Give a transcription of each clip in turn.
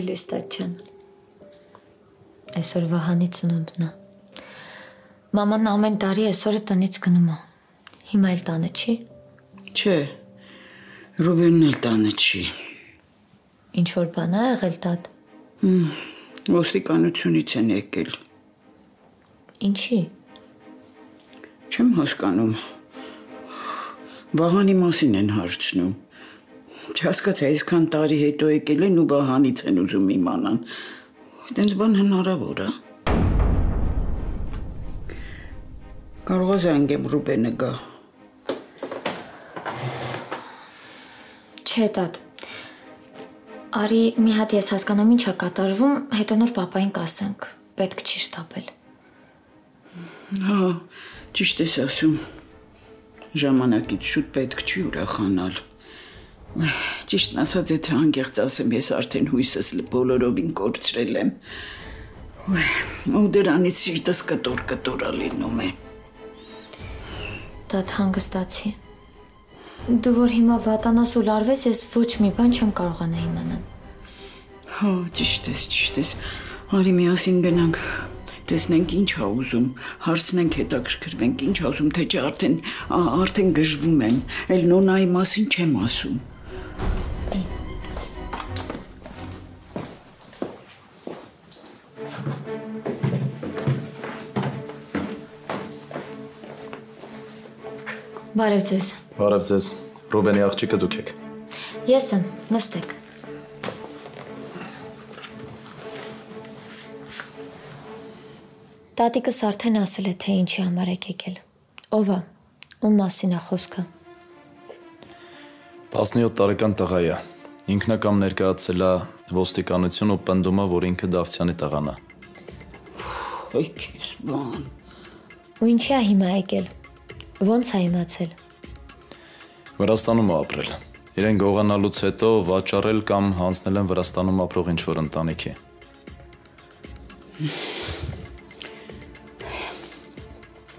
Բարի լույս Տաչյան։ Այսօր Վահանի ծնունդն է։ Մաման ամեն տարի այսօրը տնից գնում է։ Հիմա էլ տանը չի։ Չէ։ Ռուբենն էլ տանը չի։ Ինչ որ բան է եղել տատ։ Ոստիկանությունից են եկել։ Ինչի։ Չեմ հասկանում։ Վահանի մասին են հարցնում։ Չհասկացա, այսքան տարի հետո եկել են ու Վահանից են ուզում իմանան։ Դենց բան հնարավոր է։ Կարող է զանգեմ Ռուբենը գա։ Չէ, տատ։ Արի մի հատ ես հասկանում ինչա կատարվում, հետո նոր papayin կասենք։ Պետք չի շտապել։ Հա, ճիշտ ես ասում։ Ժամանակից շուտ պետք չի ուրախանալ։ Ճիշտն ասած, եթե անկեղծ ասեմ, ես արդեն հույսս բոլորովին կորցրել եմ։ Ու դրանից սիրտս կտոր-կտորա լինում է։ Տատ հանգստացի։ Դու որ հիմա վատանաս ու լարվես, ես ոչ մի բան չեմ կարողանա իմանալ։ Հա, ճիշտ ես, ճիշտ ես։ Արի միասին գնանք։ Տեսնենք ինչ ա ուզում, հարցնենք հետաքրքրվենք ինչ ա ուզում, թե չէ արդեն արդեն գժվում եմ, էլ նոնայի մասին չեմ ասում։ Բարև ձեզ։ Բարև ձեզ։ Ռուբենի աղջիկը դուք եք։ Ես եմ, նստեք։ Տատիկս արդեն ասել է, թե ինչի համար եք եկել։ Ով է։ Ում մասին է խոսքը։ 17 տարեկան տղա է։ Ինքնակամ ներկայացել է ոստիկանություն ու պնդում է, որ ինքը Դավթյանի տղան է։ Այ քեզ բան։ Ու ինչի է հիմա եկել։ Ոնց է իմացել։ Վրաստանում է ապրել։ Իրեն գողանալուց հետո վաճառել կամ հանձնել են Վրաստանում ապրող ինչ-որ ընտանիքի։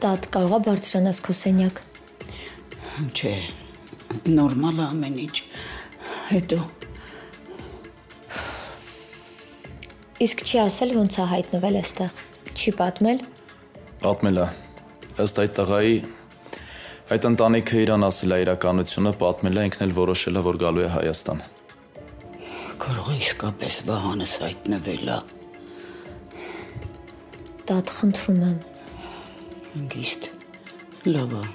Տատ կարողա բարձրանաս քո սենյակ։ Չէ, նորմալ է ամեն ինչ։ Հետո Իսկ չի ասել ոնց է հայտնվել այստեղ։ Չի պատմել։ Պատմել է։ Ըստ այդ տղայի այդ ընտանիքը իրան ասել է իրականությունը, պատմել է ինքն էլ որոշել է, որ գալու է Հայաստան։ կարող է իսկապես վահանս հայտնվել է։ Տատ խնդրում եմ։ Հանգիստ։ Լավ է։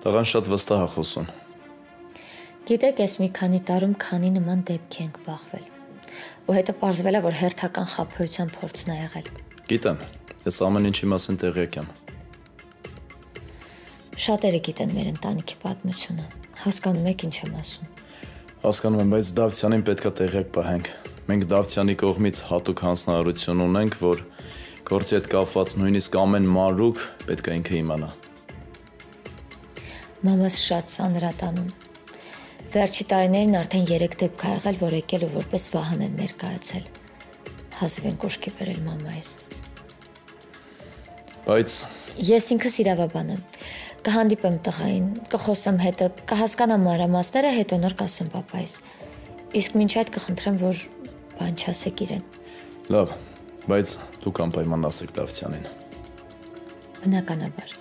Տղան շատ վստահ է խոսում։ Գիտեք, ես մի քանի տարում քանի նման դեպք ենք բախվել։ Ու հետո ողջվել է, որ հերթական խափեության փորձն է եղել։ Գիտեմ, ես ամեն ինչի մասին տեղյակ եմ։ Շատերը գիտեն մեր ընտանիքի պատմությունը։ Հասկանում եք ինչ եմ ասում։ Հասկանում եմ, բայց Դավթյանին պետքա տեղյակ պահենք։ Մենք Դավթյանի կողմից հատուկ հանձնարարություն ունենք, որ գործի հետ կապված նույնիսկ ամեն մանրուք պետքա ինքը իմանա։ Մամաս շատ սանրատանում։ Վերջի տարիներին արդեն 3 դեպք ա եղել, որ եկել ու որպես վահան են ներկայացել։ Հազիվ են կոշկի բերել մամայից։ Բայց Ես ինքս իրավաբան եմ։ Կհանդիպեմ տղային, կխոսեմ հետը, կհասկանամ մանրամասները, հետո նոր կասեմ papaիս։ Իսկ մինչ այդ կխնդրեմ, որ բան չասեք իրեն։ լավ, բայց դուք անպայման ասեք Դավթյանին։ Բնականաբար։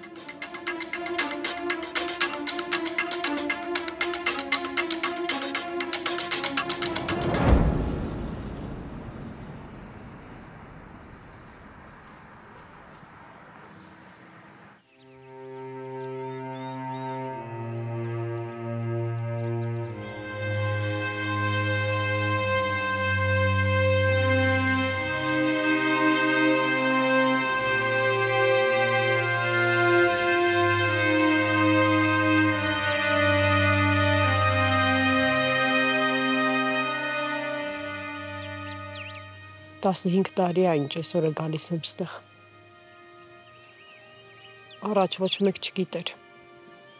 15 տարի է ինչ այսօրը գալիս եմ ստեղ։ Առաջ ոչ մեկ չգիտեր,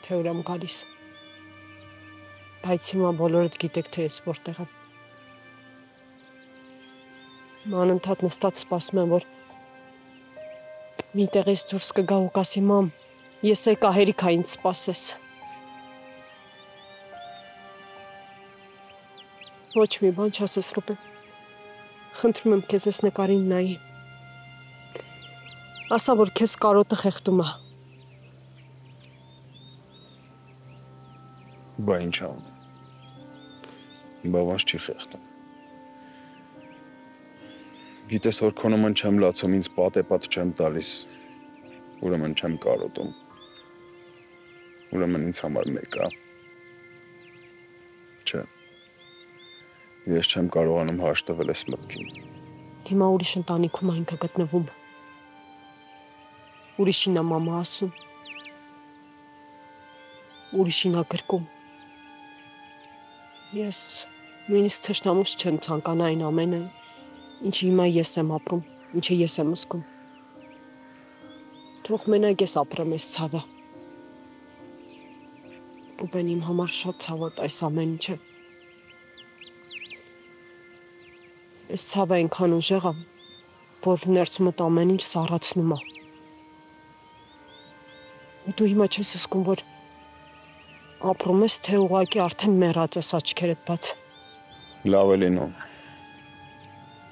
թե ուր եմ գալիս։ Բայց հիմա բոլորդ գիտեք, թե ես որտեղ եմ։ Մանընդհատ նստած սպասում եմ, որ մի տեղից դուրս կգա ու կասի մամ, ես եկա հերիքա ինձ սպասես։ Ոչ մի բան չասես, Ռուբե։ Խնդրում եմ քեզ այս նկարին նայի։ Ասա, որ քեզ կարոտը խեղդում է։ Բա ինչ անում։ Բա ոնց չի խեղդում։ Գիտես, որ քո նման չեմ լացում, ինձ պատեպատ չեմ տալիս։ Ուրեմն չեմ կարոտում։ Ուրեմն ինձ համար մեկ է։ Ես չեմ կարողանում հաշտվել այս մտքին։ Հիմա ուրիշ ընտանիքում այնքը գտնվում։ Ուրիշին է մամա ասում։ Ուրիշին է գրկում։ Ես նույնիսկ թշնամուս չեմ ցանկանա այն ամենը, ինչի հիմա ես եմ ապրում, ինչը ես եմ զգում։ Թող մենակ ես ապրեմ այս ցավը։ Ռուբեն իմ համար շատ ցավոտ այս ամեն ինչը։ Այս ցավը այնքան ուժեղ է, որ ներսումդ ամեն ինչ սառացնում է։ Ու դու հիմա չես զգում, որ ապրում ես, թե ուղակի արդեն մեռած ես աչքերդ բաց։ Լավ է լինում։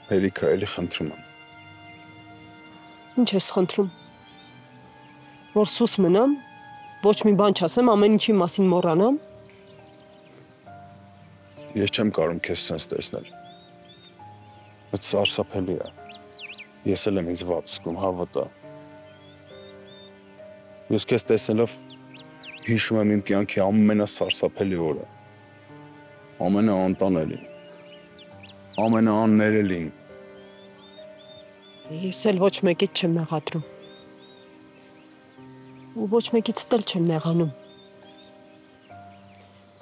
Հերիքա էլի խնդրում եմ։ Ինչ ես խնդրում։ Որ սուս մնամ, ոչ մի բան չասեմ, ամեն ինչի մասին մոռանամ։ Ես չեմ կարող քեզ sense տեսնել։ Բայց սարսափելի է։ Ես էլ եմ ինձ ված զգում, հավատա։ Ես քեզ տեսնելով հիշում եմ իմ կյանքի ամենասարսափելի օրը։ Ամենաանտանելին։ Ամենաաններելին։ Ես էլ ոչ մեկից չեմ մեղադրում։ Ու ոչ մեկից էլ չեմ նեղանում։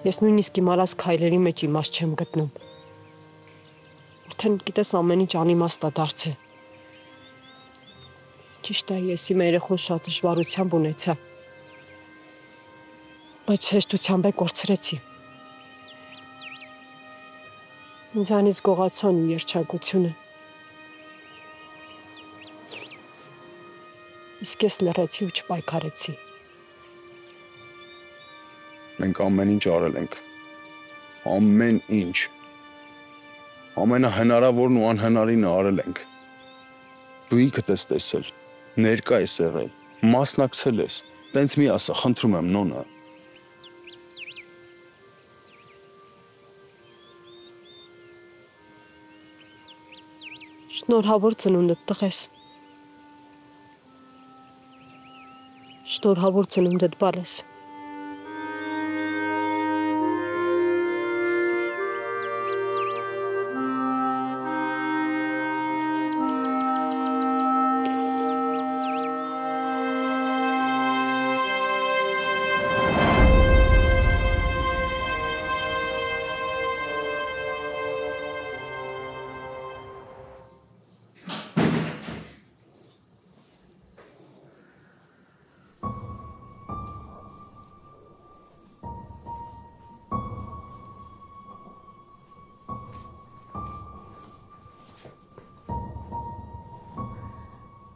Ես նույնիսկ իմ արած քայլերի մեջ իմաստ չեմ գտնում։ Արդեն գիտես ամեն ինչ անիմաստ է դարձել։ Ճիշտ է, ես իմ երեխուն շատ դժվարությամբ ունեցա։ Բայց հեշտությամբ է կորցրեցի։ Ինձանից գողացան իմ երջանկությունը։ Իսկ ես լրացի ու չպայքարեցի։ Մենք ամեն ինչ արել ենք։ Ամեն ինչ։ Ամենահնարավորն ու անհնարինը արել ենք։ Դու ինքդ ես տեսել, ներկա ես եղել, մասնակցել ես։ Տենց մի ասա, խնդրում եմ, նոնա։ Շնորհավոր ծնունդդ տղես։ Շնորհավոր ծնունդդ բալես։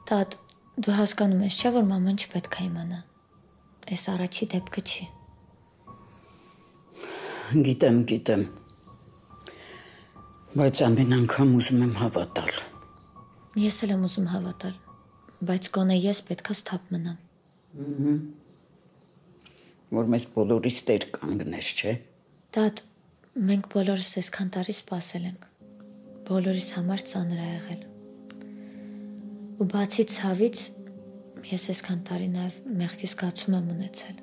Տատ, դու հասկանում ես, չէ՞ որ մաման չպետք է իմանա։ Այս առաջի դեպքը չի։ Գիտեմ, գիտեմ։ Բայց ամեն անգամ ուզում եմ հավատալ։ Ես էլ եմ ուզում հավատալ, բայց գոնե ես պետքա սթափ մնամ։ Ահա։ Որ մեզ բոլորիս տեր կանգներ, չէ՞։ Տատ, մենք բոլորս այսքան տարի սпасել ենք։ Բոլորիս համար ծանր է եղել։ Ու բացի ցավից ես այսքան տարի նաև մեղքի զգացում եմ ունեցել։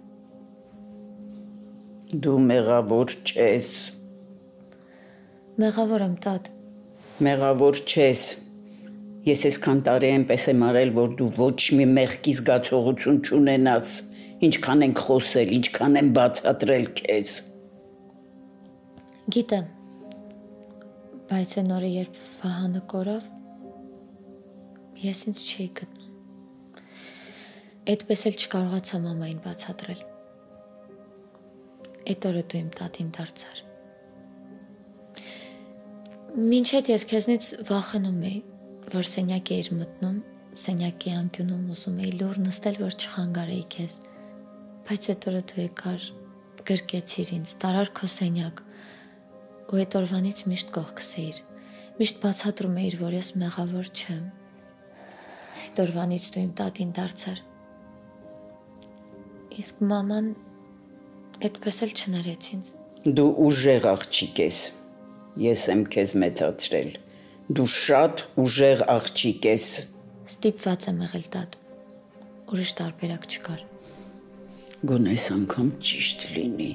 Դու մեղավոր չես, Մեղավոր եմ տատ։ մեղավոր չես։ Ես այսքան տարի այնպես եմ արել, որ դու ոչ մի մեղքի զգացողություն չունենաս։ Ինչքան ենք խոսել, ինչքան եմ բացատրել քեզ։ Գիտեմ։ Բայց այն օրը երբ Վահանը կորավ, ես ինձ չէի գտնում։ Այդպես էլ չկարողացա մամային բացատրել։ Այդ օրը դու իմ տատին դարձար։ Մինչ այդ ես քեզնից վախենում էի, որ սենյակ էիր մտնում, սենյակի անկյունում ուզում էի լուր նստել, որ չխանգարեի քեզ։ Բայց այդ օրը դու եկար, գրկեցիր ինձ, տարար քո սենյակ, ու այդ օրվանից միշտ կողքս էիր։ Միշտ բացատրում էիր, որ ես մեղավոր չեմ։ Այդ օրվանից դու իմ տատին դարձար։ Իսկ մաման այդպես էլ չներեց ինձ։ Դու ուժեղ աղջիկ ես։ Ես եմ քեզ մեծացրել։ Դու շատ ուժեղ աղջիկ ես։ Ստիպված եմ եղել տատ։ Ուրիշ տարբերակ չկար։ Գոնես անգամ ճիշտ լինի։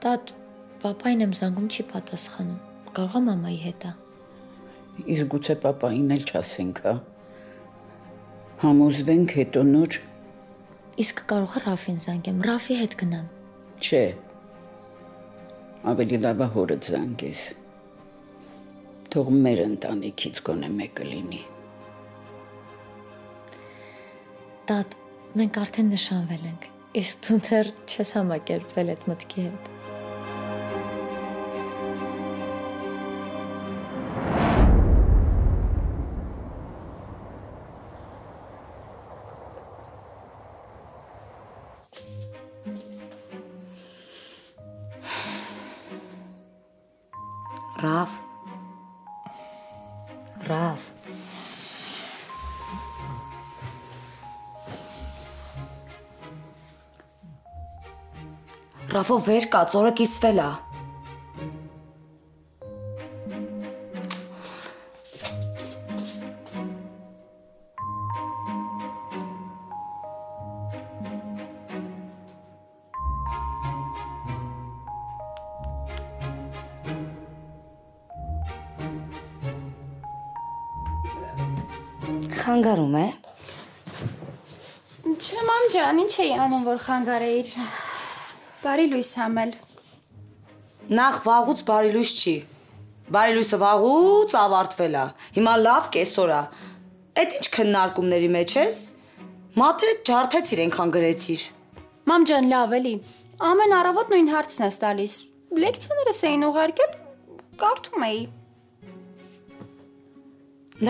Տատ, papayin եմ զանգում չի պատասխանում։ Կարող է մամայի հետ է։ Իսկ գուցե papayin էլ չասենք, հա։ Համոզվենք հետո նոր Իսկ կարող է Ռաֆին զանգեմ, Ռաֆի հետ գնամ։ չէ։ Ավելի լավ է հորդ զանգես։ Թող մեր ընտանիքից գոնե մեկը լինի։ Տատ, մենք արդեն նշանվել ենք։ Իսկ դու դեռ չես համակերպվել այդ մտքի հետ։ Ռավո վեր կա, ծորը կիսվել է։ Խանգարում է։ Չէ, մամ ջան, ինչ էի անում, որ խանգարեիր։ Բարի լույս համել։ Նախ վաղուց բարի լույս չի։ Բարի լույսը վաղուց ավարտվել է։ Հիմա լավ կեսօր է։ Էդ ինչ քննարկումների մեջ ես։ Մատրը ջարդեց իրենքան գրեցիր։ Մամ ջան, լավ էլի։ Ամեն առավոտ նույն հարցն ես տալիս։ Լեկցիաներս էին ուղարկել, կարդում էի։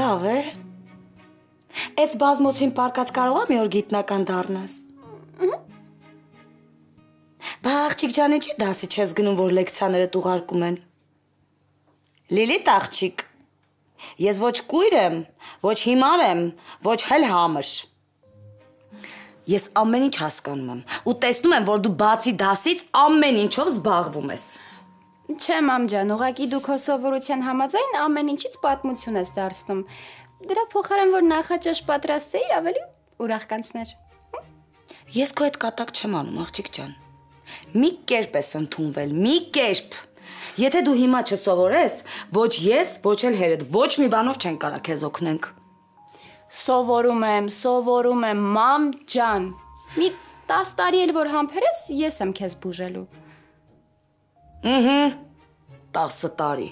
Լավ է։ Այս բազմոցին պարկած կարող եմ մի օր գիտնական դառնաս։ Բա աղջիկ ջան, ինչի դասի չես գնում, որ լեկցիաները տուղարկում են։ Լիլիթ աղջիկ, ես ոչ կույր եմ, ոչ հիմար եմ, ոչ հել համր։ Ես ամեն ինչ հասկանում եմ ու տեսնում եմ, որ դու բացի դասից ամեն ինչով զբաղվում ես։ Չէ, մամ ջան, ուղղակի դու քո սովորության համաձայն ամեն ինչից պատմություն ես դարձնում։ Դրա փոխարեն որ նախաճաշ պատրաստեիր, ավելի ուրախ կանցներ։ Ես քո հետ կատակ չեմ անում, աղջիկ ջան։ Մի կերպ ես ընդունվել, մի կերպ։ Եթե դու հիմա չսովորես, ոչ ես, ոչ էլ հերդ, ոչ մի բանով չեն կարա քեզ օգնենք։ Սովորում եմ, սովորում եմ, մամ ջան։ Մի 10 տարի էլ որ համբերես, ես եմ քեզ բուժելու։ 10 տարի։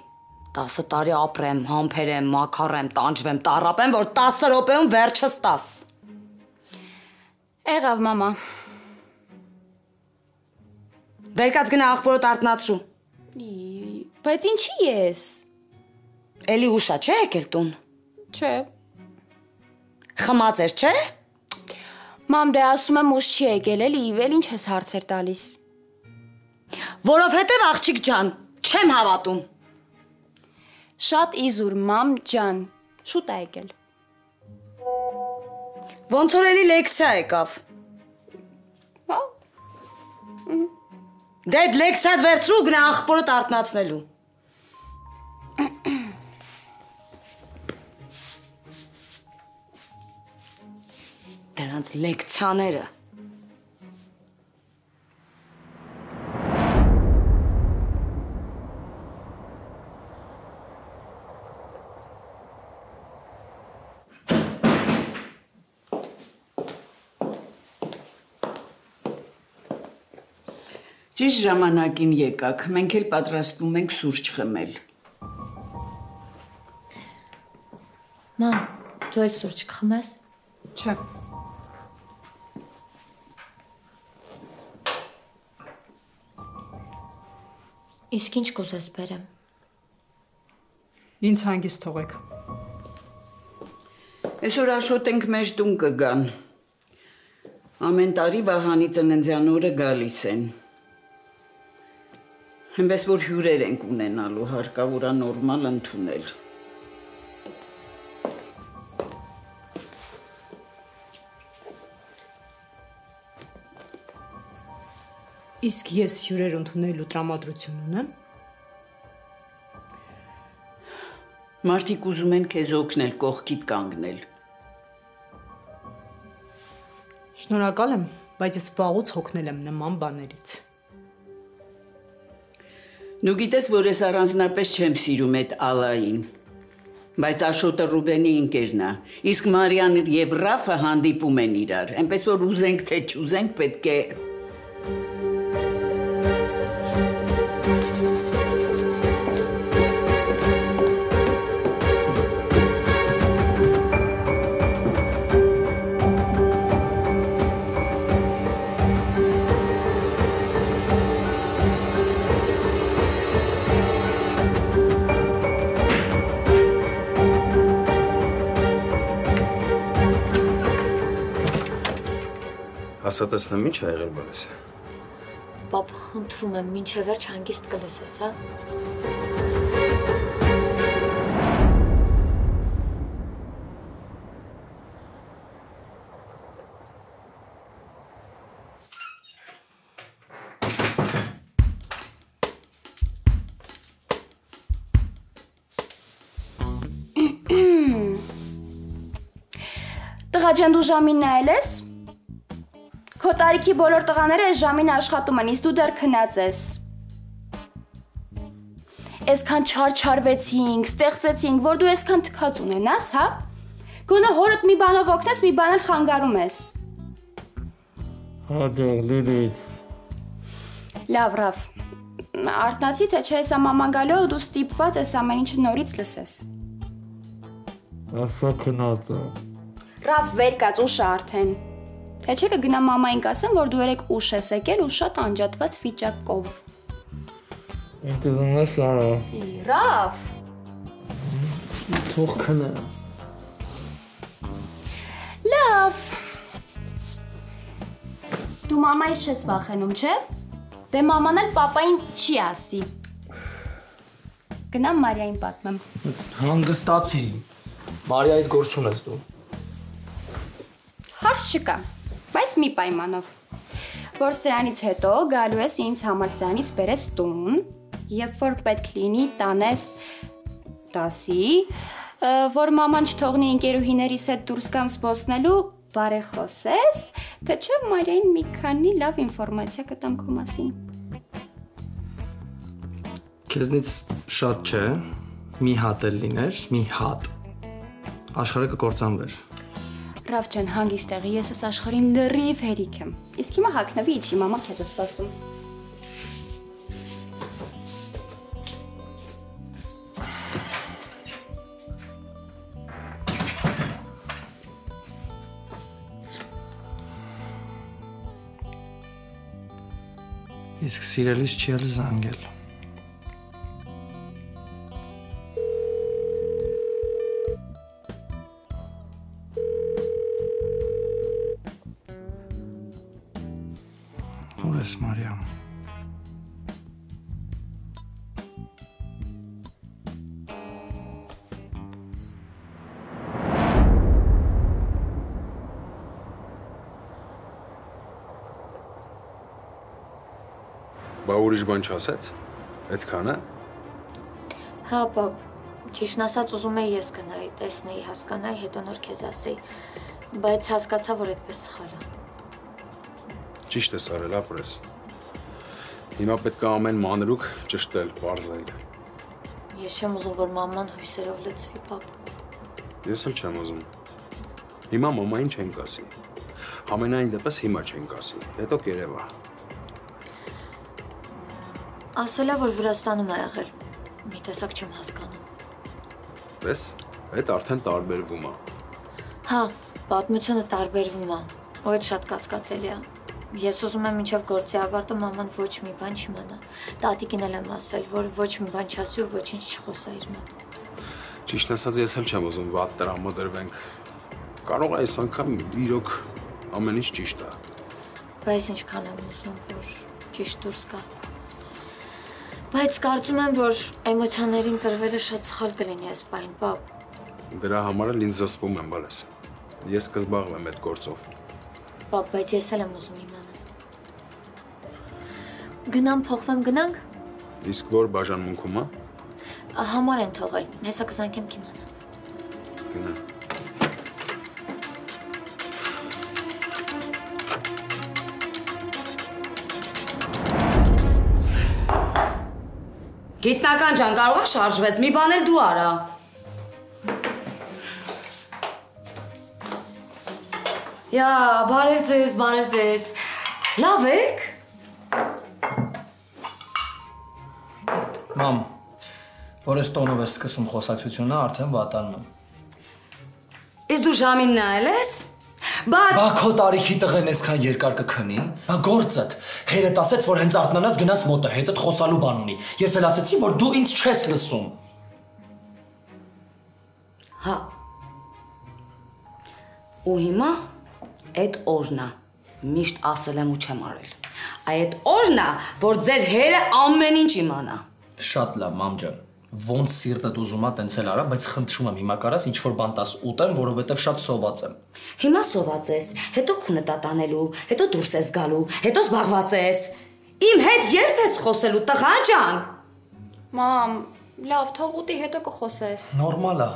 10 տարի ապրեմ, համբերեմ, մաքարեմ, տանջվեմ, տարապեմ, որ 10 րոպեում վերջս 10։ Եղավ մամա։ Վերկած գնա աղբորդ արտնացրու։ Բայց ինչի ես։ Էլի ուշա չէ եկել տուն։ Չէ։ Խմած էր, չէ։ Մամ դե ասում եմ ուշ չի եկել էլի, իվել ինչ ես հարցեր տալիս։ Որովհետև աղջիկ ջան, չեմ հավատում։ Շատ իզուր, մամ ջան։ Շուտ է եկել։ Ոնց որ էլի լեկցիա եկավ։ Հա։ Դե այդ լեկցիադ վերցրու գնա աղբորդ արտնացնելու։ Դրանց լեկցիաները Ճիշտ ժամանակին եկաք։ Մենք էլ պատրաստվում ենք սուրճ խմել։ Մամ, դու էլ սուրճ կխմես։ Չէ։ Իսկ ինչ կուզես բերեմ։ Ինձ հանգիստ թողեք։ Այսօր աշոտ ենք մեր տուն կգան։ Ամեն տարի Վահանի ծննդյան օրը գալիս են։ Հենց որ հյուրեր ենք ունենալու, հարկավոր է նորմալ ընդունել։ Իսկ ես հյուրեր ընդունելու տրամադրություն ունեմ։ Մարդիկ ուզում են քեզ օգնել, կողքիդ կանգնել։ Շնորհակալ եմ, բայց ես վաղուց հոգնել եմ նման բաներից։ Դու գիտես, որ ես առանձնապես չեմ սիրում այդ Ալային։ Բայց Աշոտը Ռուբենի ընկերն է։ Իսկ Մարիան եւ Ռաֆը հանդիպում են իրար։ Էնպես որ ուզենք թե չուզենք պետք է Ասա տեսնեմ ինչ ա եղել բալես։ Պապ, խնդրում եմ, մինչև վերջ հանգիստ կլսես, հա։ Տղա ջան, դու ժամին նայել ես։ Քո տարիքի բոլոր տղաները այս ժամին աշխատում են, իսկ դու դեռ քնած ես։ Այսքան չարչարվեցինք, ստեղծեցինք, որ դու այսքան թքած ունենաս, հա? Գոնե հորդ մի բանով օգնես, մի բան էլ խանգարում ես։ Հա դե Լիլիթ, Լավ, Ռաֆ։ Արտնացի թե չէ, հեսա մաման գալու ու դու ստիպված ես ամեն ինչը նորից լսես։ ասա քնած է։ Ռաֆ, վեր կաց ուշ արդեն։ Թե չէ կգնա մամային կասեմ, որ դու երեք ուշ ես եկել ու շատ անջատված վիճակով։ Ինքնս արա, Ռաֆ, թող քնա։ լավ։ Դու մամայից չես վախենում, չէ՞։ Դե մաման էլ papayin չի ասի։ Գնամ Մարիային պատմեմ։ Հանգստացի։ Մարիայիդ գործ չունես դու։ Հարց չկա, բայց մի պայմանով։ Որ սրանից հետո գալու ես ինձ համար սրանից բերես տուն, երբ որ պետք լինի տանես դասի, որ մաման չթողնի ընկերուհիներիս հետ դուրս կամ սպոսնելու, բարեխոսես, թե չէ Մարիային մի քանի լավ ինֆորմացիա կտամ քո մասին։ Քեզնից շատ չէ, մի հատ էլ լիներ, մի հատ։ Աշխարհը կկործանվեր։ Ռավ ջան, հանգիստ եղի, ես այս աշխարհին լրիվ հերիք եմ։ Իսկ հիմա հակնվի իջի, մամա քեզ է սպասում։ Իսկ սիրելիս չի էլ զանգել։ Ուր ես Մարիամ։ Բա ուրիշ բան չասեց։ Այդքան է։ Հա, պապ, ճիշտն ասած ուզում էի ես գնայի, տեսնեի, հասկանայի, հետո նոր քեզ ասեի, բայց հասկացա, որ այդպես սխալ է։ Ճիշտ ես արել, ապրես։ Հիմա պետք է ամեն մանրուկ ճշտել, բարձել։ Ես չեմ ուզում, որ մաման հույսերով լցվի, պապ։ Ես էլ չեմ ուզում։ Հիմա մամային չենք ասի։ Ամենայն դեպս հիմա չենք ասի, հետո կերևա։ Ասել է, որ Վրաստանում է եղել։ Մի տեսակ չեմ հասկանում։ Տես, այդ արդեն տարբերվում է։ Հա, պատմությունը տարբերվում է։ Ու այդ շատ կասկածելի է։ Ես ուզում եմ մինչև գործի ավարտը մաման ոչ մի բան չիմանա։ Տատիկին էլ եմ ասել, որ ոչ մի բան չասի ու ոչինչ չխոսա իր մոտ։ Ճիշտ ասած, ես էլ չեմ ուզում վատ տրամադրվենք։ Կարող է այս անգամ իրոք ամեն ինչ ճիշտ է։ Բայց ինչքան եմ ուզում, որ ճիշտ դուրս գա։ Բայց կարծում եմ, որ էմոցիաներին տրվելը շատ սխալ կլինի այս պայն, պապ։ Դրա համար էլ ինձ զսպում եմ բալես։ Ես կզբաղվեմ այդ գործով։ Պապ, բայց ես էլ եմ ուզում իմանալ։ Գնամ փոխվեմ գնանք։ Իսկ որ բաժանմունքում է։ Համար են թողել։ Հեսա կզանգեմ կիմանա։ Գնա։ Գիտնական ջան, կարող է շարժվես, մի բան էլ դու արա։ Յա, բարև ձեզ, բարև ձեզ։ Լավ եք։ Մամ, որ ես տոնով ես սկսում խոսակցությունը, արդեն վատանում Իսկ դու ժամին նայել ես։ Բայց Բա քո տարիքի տղեն այսքան երկար կքնի։ Բա գործդ։ Հերդ ասեց, որ հենց արտնանաս գնաս մոտը, հետդ խոսալու բան ունի։ Ես էլ ասեցի, որ դու ինձ չես լսում։ Հա։ Ու հիմա այդ օրնա միշտ ասել եմ ու չեմ արել։ Այդ օրնա, որ ձեր հերը ամեն ինչ իմանա։ Շատ լավ, մամ ջան։ Ոնց սիրտդ ուզում է տենց էլ արա, բայց խնդրում եմ հիմա կարաս ինչ որ բան տաս ուտեմ, որովհետև շատ սոված եմ։ Հիմա սոված ես, հետո քունը տատանելու, հետո դուրս ես գալու, հետո զբաղված ես։ Իմ հետ երբ ես խոսելու, տղա ջան։ Մամ, լավ, թող ուտի հետո կխոսես։ Նորմալ է։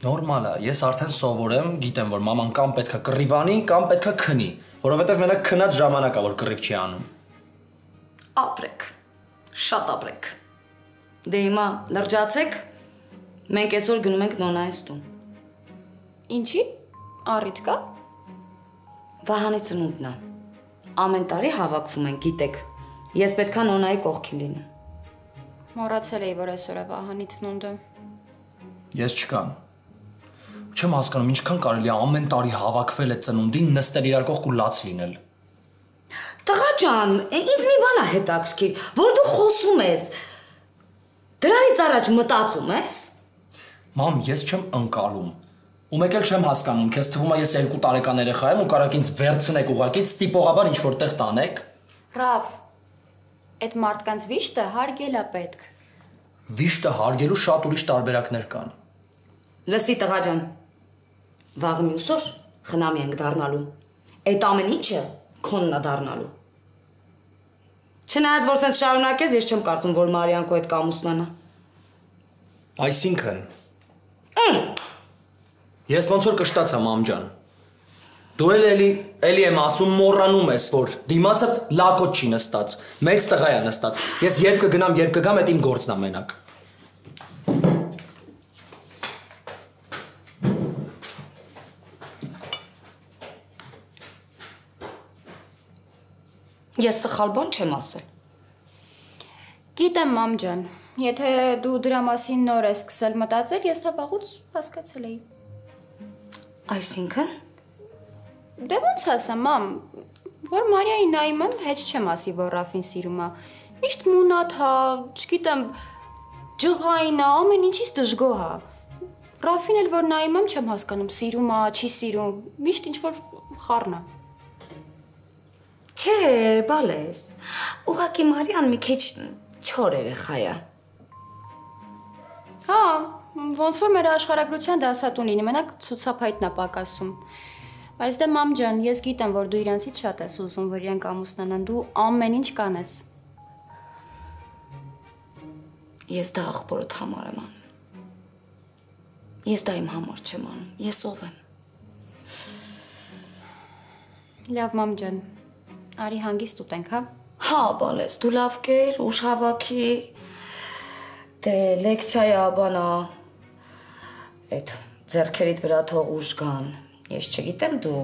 Նորմալ է։ Ես արդեն սովոր եմ, գիտեմ, որ մաման կամ պետքա կռիվանի, կամ պետքա քնի, որովհետև մենակ քնած ժամանակ է, որ կռիվ չի անում։ Ապրեք։ Շատ ապրեք։ Դե հիմա լրջացեք։ Մենք այսօր գնում ենք նոնայից տուն։ Ինչի։ Առիթ կա։ Վահանի ծնունդն է։ Ամեն տարի հավաքվում են, գիտեք։ Ես պետքա նոնայի կողքին լինեմ։ Մոռացել էի, որ այսօր է Վահանի ծնունդը։ Ես չկամ։ Չեմ հասկանում ինչքան կարելի է ամեն տարի հավաքվել այդ ծնունդին, նստել իրար կողք ու լաց լինել։ Տղա ջան, ինձ մի բան է հետաքրքիր, որ դու խոսում ես։ Դրանից առաջ մտածում ես։ Մամ, ես չեմ ընկալում։ Ու մեկ էլ չեմ հասկանում, քեզ թվում է ես երկու տարեկան երեխա եմ ու կարաք ինձ վերցնեք ուղակից ստիպողաբար ինչ որտեղ տանեք։ Ռավ։ Այդ մարդկանց վիշտը հարգել է պետք։ Վիշտը հարգելու շատ ուրիշ տարբերակներ կան։ Լսի տղա ջան։ Վաղ մյուս օր խնամի ենք դառնալու։ Այդ ամեն ինչը քոնն է դառնալու։ Չնայած որ sense շարունակես, ես չեմ կարծում, որ Մարիան քո հետ կամուսնանա։ Այսինքն Ես ոնց որ կշտացա մամ ջան։ Դու էլ էլի էլի եմ ասում մոռանում ես, որ դիմացդ լակոտ չի նստած, մեծ տղա է նստած։ Ես երբ կգնամ, երբ կգամ, այդ իմ գործն է մենակ։ Ես սխալ բան չեմ ասել։ Գիտեմ, մամ ջան, եթե դու դրա մասին նոր ես սկսել մտածել, ես դա վաղուց հասկացել էի։ Այսինքն? Դե ոնց ասեմ, մամ, որ Մարիայի նայում եմ, heç չեմ ասի, որ Ռաֆին սիրում է։ Միշտ մունատ հա, չգիտեմ, ջղային է, ամեն ինչից դժգոհ է։ Ռաֆին էլ որ նայում եմ, չեմ հասկանում, սիրում է, չի սիրում, միշտ ինչ որ խառն է։ Չէ, բալես։ Ուղղակի Մարիան մի քիչ չոր երեխա է։ Հա, ոնց որ մեր աշխարհագրության դասատուն լինի, մենակ ցուցափայտն է պակասում։ Բայց դե մամ ջան, ես գիտեմ, որ դու իրանցից շատ ես ուզում, որ իրենք ամուսնանան, դու ամեն ինչ կանես։ Ես դա աղբորդ համար եմ անում։ Ես դա իմ համար չեմ անում։ Ես ով եմ։ Լավ, մամ ջան։ Արի հանգիստ ուտենք, հա։ Հա, բալես, դու լավ կեր, ուշ հավաքի։ Դե լեկցիայի աբանա։ Այդ ձերքերիդ վրա թող ուշ գան։ Ես չգիտեմ դու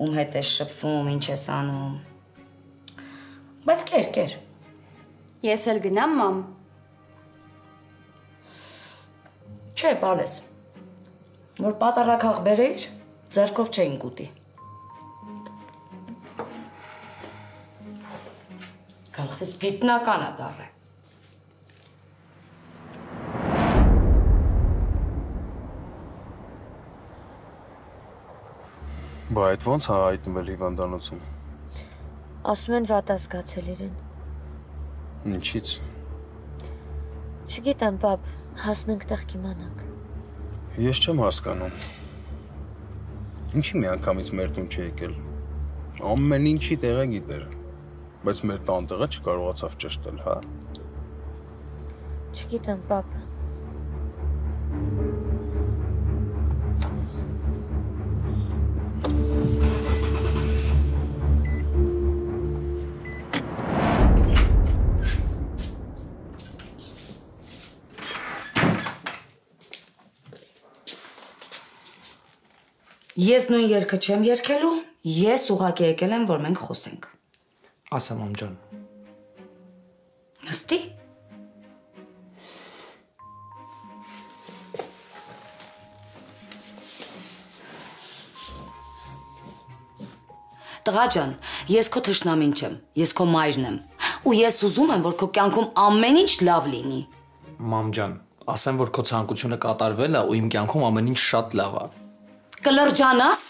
ում հետ ես շփվում, ինչ ես անում։ Բայց կեր, կեր։ Ես էլ գնամ, մամ։ Չէ, բալես։ Որ պատարակաղ բերեիր, ձեռքով չէին կուտի։ Գալխես գիտնական է դառը։ Բա այդ ո՞նց է հայտնվել հիվանդանոցում։ Ասում են վատ է զգացել իրեն։ Ինչից։ Չգիտեմ, պապ, հասնենք տեղ կիմանանք։ Ես չեմ հասկանում։ Ինչի մի անգամից մեր տուն չի եկել։ Ամեն ինչի տեղը գիտեր։ Բայց մեր տան տեղը չկարողացավ ճշտել, հա։ Չգիտեմ, պապ։ Ես նույն երգը չեմ երգելու, ես ուղակի եկել եմ, որ մենք խոսենք։ Ասա մամ ջան։ Նստի։ Տղա ջան, ես քո թշնամին չեմ, ես քո մայրն եմ։ Ու ես ուզում եմ, որ քո կյանքում ամեն ինչ լավ լինի։ Մամ ջան, ասեմ որ քո ցանկությունը կատարվել է ու իմ կյանքում ամեն ինչ շատ լավ է։ Կլրջանաս։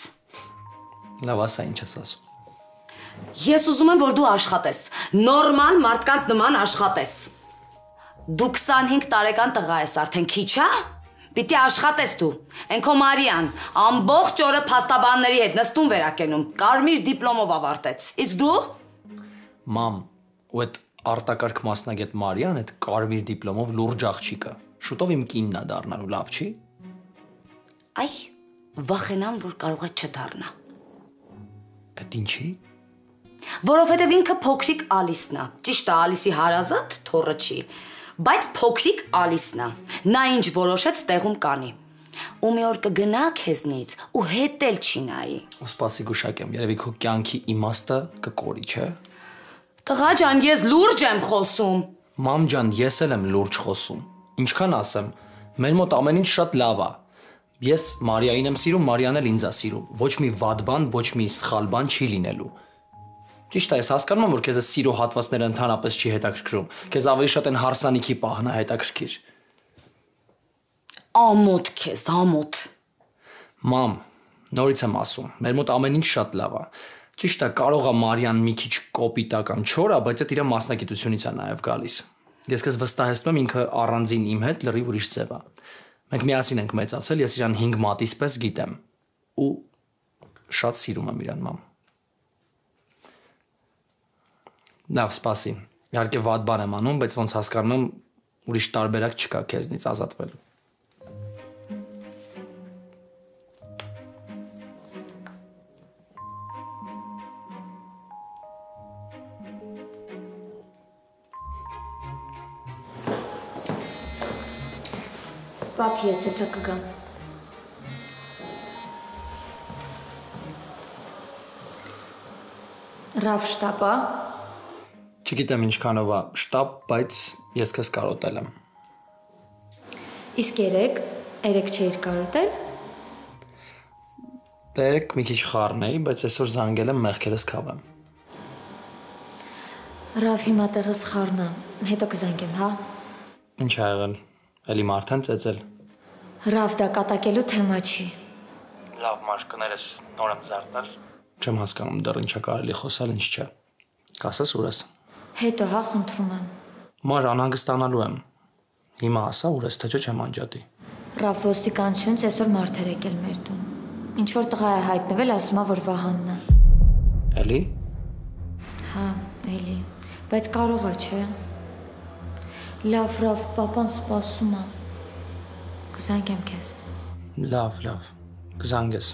Լավ ասա ինչ ես ասում։ Ես ուզում եմ, որ դու աշխատես։ Նորմալ մարդկանց նման աշխատես։ Դու 25 տարեկան տղա ես արդեն քիչ, հա? Պիտի աշխատես դու։ Էն քո Մարիան ամբողջ օրը փաստաբանների հետ նստում վերակենում։ Կարմիր դիպլոմով ավարտեց։ Իսկ դու։ Մամ, ու այդ արտակարգ մասնագետ Մարիան այդ կարմիր դիպլոմով լուրջ աղջիկը։ Շուտով իմ կինն է դառնալու, լավ չի։ Այ, վախենամ, որ կարող է չդառնա։ Այդ ինչի։ Որովհետև ինքը փոքրիկ Ալիսն է։ Ճիշտ է, Ալիսի հարազատ թորը չի, բայց փոքրիկ Ալիսն է։ Նա ինչ որոշեց տեղում կանի։ Ու մի օր կգնա քեզնից ու հետ էլ չի նայի։ Ու սպասի գուշակեմ, երևի քո կյանքի իմաստը կկորի, չէ։ Տղա ջան, ես լուրջ եմ խոսում։ Մամ ջան, ես էլ եմ լուրջ խոսում։ Ինչքան ասեմ, մեր մոտ ամեն ինչ շատ լավ է։ Ես Մարիային եմ սիրում, Մարիան էլ ինձ է սիրում։ Ոչ մի վատ բան, ոչ մի սխալ բան չի լինելու։ Ճիշտ է, ես հասկանում եմ, որ քեզ սիրո հատվածները ընդհանրապես չի հետաքրքրում։ Քեզ ավելի շատ են հարսանիքի պահն է հետաքրքիր։ Ամոթ քեզ, ամոթ։ Մամ, նորից եմ ասում, մեր մոտ ամեն ինչ շատ լավ է։ Ճիշտ է, կարող է Մարիան մի քիչ կոպիտ է կամ չոր է, բայց այդ իր մասնակիտությունից է նաև գալիս։ Ես քեզ վստահեցնում եմ ինքը առանձին իմ հետ լրիվ ուրիշ ձև է։ Մենք միասին ենք մեծացել, ես իրան 5 մատից պես գիտեմ ու շատ սիրում եմ իրան, մամ։ Լավ, սպասի։ Իհարկե վատ բան եմ անում, բայց ոնց հասկանում եմ, ուրիշ տարբերակ չկա քեզնից ազատվելու։ Պապ, ես հեսա կգամ։ Ռավ շտապա։ Չգիտեմ ինչքանով է շտապ, բայց ես քեզ կարոտել եմ։ Իսկ երեք, երեք չէիր կարոտել։ Դերեք մի քիչ խառն էի, բայց այսօր զանգել եմ մեղքերս քավեմ։ Ռավ հիմա տեղս խառնա, հետո կզանգեմ, հա։ Ինչ ա եղել։ Էլի մարդան ծեծել։ Ռավ դա կատակելու թեմա չի։ Լավ, մար կներես, նոր եմ զարթնել։ Չեմ հասկանում դեռ ինչա կարելի խոսալ, ինչ չէ։ Կասես ուր ես։ Հետո հա խնդրում եմ։ Մար անհանգստանալու եմ։ Հիմա ասա ուր ես, թե չէ չեմ անջատի։ Ռավ ոստիկանությունից այսօր մարդ էր եկել մեր տուն։ Ինչ որ տղա է հայտնվել, ասում է, որ Վահանն է։ Էլի։ Հա, էլի։ Բայց կարող է, չէ։ Լավ, Ռավ, papan սպասում է։ Կզանգեմ քեզ։ Լավ, լավ։ Կզանգես։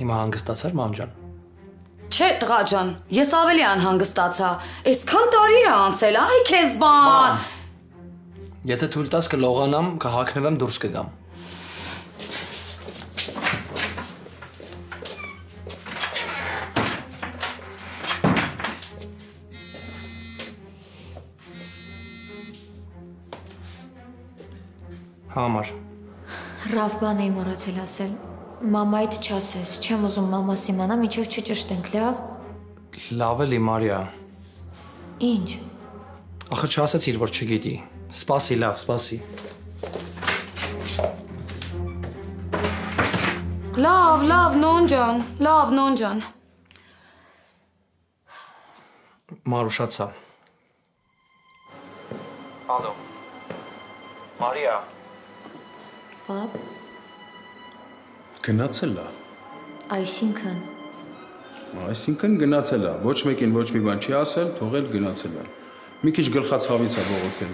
Հիմա հանգստացար, մամ ջան։ Չէ, տղա ջան, ես ավելի անհանգստացա։ Այսքան տարի է անցել, այ քեզ բան։ Եթե թույլ տաս կլողանամ, կհակնվեմ դուրս կգամ։ Համար։ Ռավ բան էի մոռացել ասել։ Մամայից չասես, չեմ ուզում մամաս իմանա, միջև չճշտենք, լավ։ Լավ էլի Մարիա։ Ինչ։ Ախր չասեցիր, որ չգիտի։ Սպասի, լավ, սպասի։ Լավ, լավ, նոն ջան, լավ, նոն ջան։ Մարուշացա։ Ալո։ Մարիա։ Պապ, Գնացել է։ այսինքն Այսինքն գնացել է։ Ոչ մեկին ոչ մի բան չի ասել, թողել գնացել է։ Մի քիչ գլխացավից է բողոքել։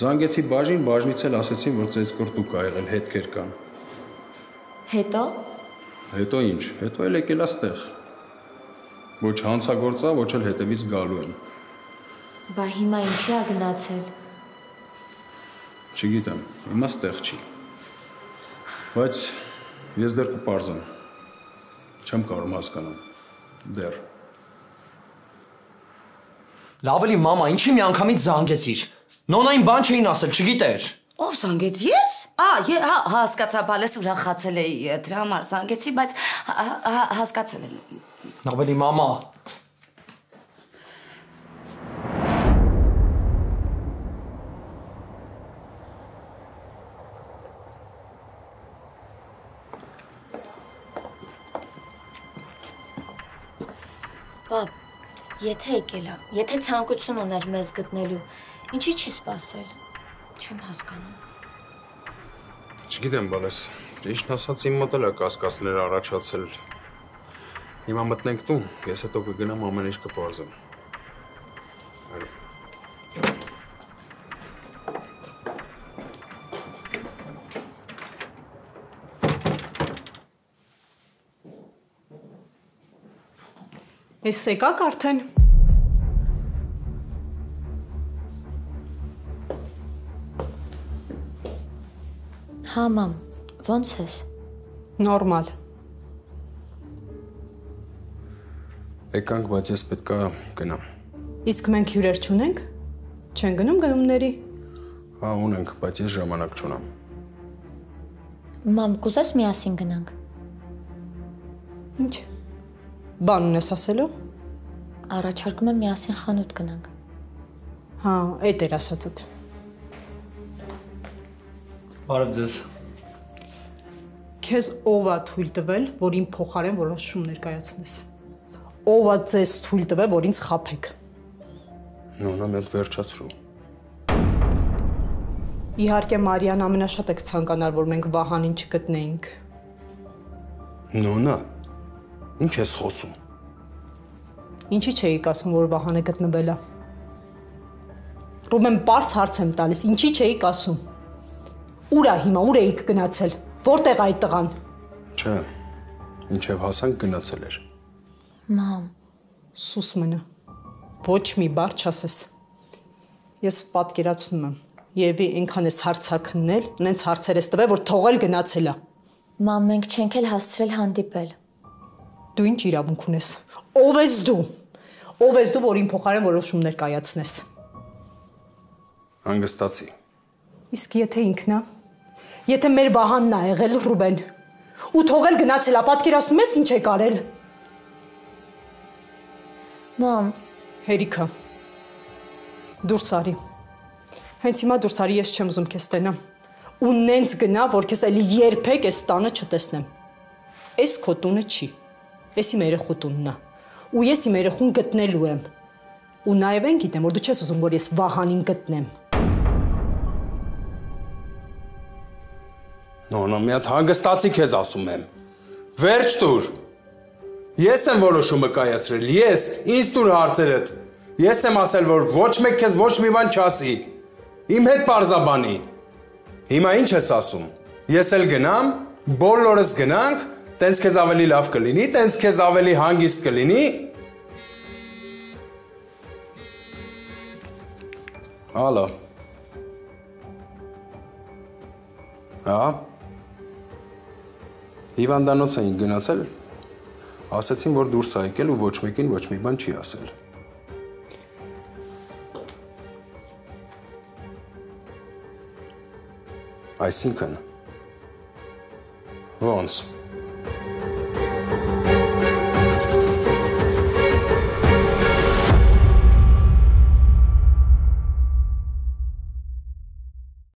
Զանգեցի բաժին, բաժնից էլ ասեցին, որ ծեծ կրտուկ ա եղել, հետքեր կան։ հետո Հետո ինչ, հետո էլ եկել է ստեղ։ Ոչ հանցագործա, ոչ էլ հետևից գալու են։ բա հիմա ինչի ա գնացել։ Չգիտեմ, հիմա ստեղ չի։ Բայց ես դեռ կպարզեմ։ Չեմ կարող հասկանալ։ Դեռ։ Լավ էլի մամա, ինչի մի անգամից զանգեցիր։ Նոնային բան չէին ասել, չգիտեր։ Ով զանգեց ես։ Ա, ե, հա, հասկացա, բալես ուրախացել էի դրա համար զանգեցի, բայց հա- հա- հասկացել եմ։ Լավ էլի մամա։ Եթե եկել է, եթե ցանկություն ուներ մեզ գտնելու, ինչի՞ չի սпасել։ Չեմ հասկանում։ Չգիտեմ բանես։ Ինչն ասած իմ մոտ էլ է կասկածներ առաջացել։ Հիմա մտնենք տուն, ես հետո կգնամ ամեն ինչ կփորձեմ։ Այո։ Էս եկաք արդեն։ Հա, մամ, ո՞նց ես։ Նորմալ։ Եկանք, բայց ես պետքա գնամ։ Իսկ մենք հյուրեր չունենք։ Չեն գնում գնումների։ Հա, ունենք, բայց ես ժամանակ չունեմ։ Մամ, կուզես միասին գնանք։ Ինչ։ Բան ունես ասելու։ Առաջարկում եմ միասին խանութ գնանք։ Հա, այդ էր ասածդ։ Բարև ձեզ։ Քեզ ով է թույլ տվել, որ իմ փոխարեն որոշում ներկայացնես։ Ով է ձեզ թույլ տվել, որ ինձ խափեք։ Նոնա մետ վերջացրու։ Իհարկե Մարիան ամենաշատը կցանկանար, որ մենք Վահանին չգտնեինք։ Նոնա։ Ինչ ես խոսում։ Ինչի չէի կասում, որ Վահանը գտնվել է։ Ռուբեն པարս հարց եմ տալիս, ինչի չէի կասում։ Ուր է հիմա, ուր էիք գնացել։ Որտեղ այդ տղան։ Չէ։ Ինչև հասանք գնացել էր։ Մամ, Սուս մնա։ Ոչ մի բառ չասես։ Ես պատկերացնում եմ։ Եվի այնքան էս հարցակննել, նենց հարցեր ես տվել, որ թողել գնացել է։ մամ, մենք չենք էլ հասցրել հանդիպել։ Դու ինչ իրավունք ունես։ Ո՞վ ես դու։ Ով ես դու, որ իմ փոխարեն որոշումներ կայացնես։ Հանգստացի։ Իսկ եթե ինքնա, եթե մեր Վահանն ա եղել Ռուբեն, ու թողել գնացել, ա պատկերացնում ես ինչ է կարել։ Մամ, Հերիքա։ Դուրս արի։ Հենց հիմա դուրս արի, ես չեմ ուզում քեզ տենամ։ Ու նենց գնա, որ քեզ էլի երբեք այս տանը չտեսնեմ։ Այս քո տունը չի։ Էս իմ երեխու տունն է։ Ու ես իմ երեխուն գտնելու եմ։ Ու նաև են գիտեմ, որ դու չես ուզում, որ ես Վահանին գտնեմ։ Նոնա, մի հատ հանգստացի քեզ ասում եմ։ Վերջ տուր։ Ես եմ որոշումը կայացրել, ես, ինձ տուր հարցերդ։ Ես եմ ասել, որ ոչ մեկ քեզ ոչ մի բան չասի։ Իմ հետ parzabanի։ Հիմա ինչ ես ասում։ Ես էլ գնամ, բոլորս գնանք, տենց քեզ ավելի լավ կլինի, տենց քեզ ավելի հանգիստ կլինի։ Ալո։ Հա։ Հիվանդանոց էին գնացել։ Ասացին, որ դուրս ա եկել ու ոչ մեկին ոչ մի բան չի ասել։ Այսինքն ոնց